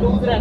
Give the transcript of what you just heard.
दूसरा